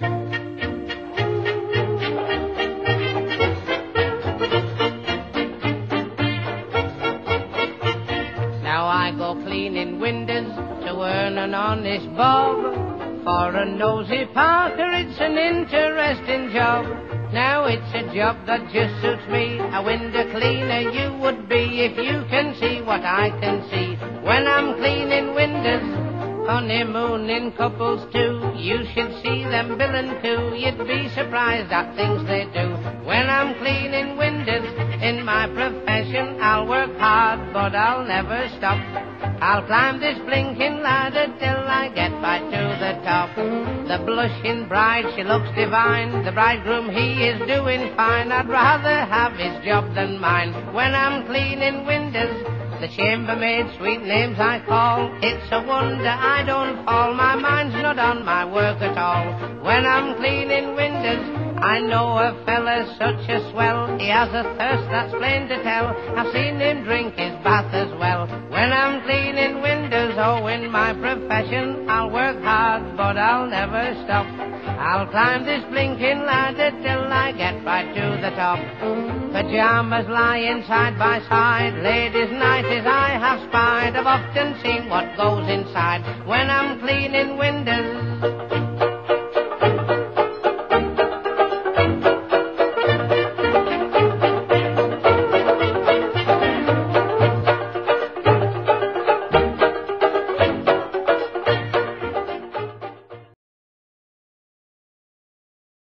Now I go cleaning windows to earn an honest bob. For a nosy Parker, it's an interesting job. Now it's a job that just suits me. A window cleaner you would be if you can see what I can see. When I'm cleaning windows, honeymooning couples too. You should see them bill and coo. You'd be surprised at things they do. When I'm cleaning windows in my profession, I'll work hard, but I'll never stop. I'll climb this blinking ladder till I get back to the top. The blushing bride, she looks divine. The bridegroom, he is doing fine. I'd rather have his job than mine. When I'm cleaning windows, the chambermaid, sweet names I call. It's a wonder I don't fall. My mind's not on my work at all. When I'm cleaning windows, I know a fella's such a swell. He has a thirst that's plain to tell. I've seen him drink his bath as well. When I'm cleaning windows, oh, in my profession, I'll work hard, but I'll never stop. I'll climb this blinking ladder till I get right the top. Pajamas lying side by side, ladies' nighties I have spied. I've often seen what goes inside when I'm cleaning windows.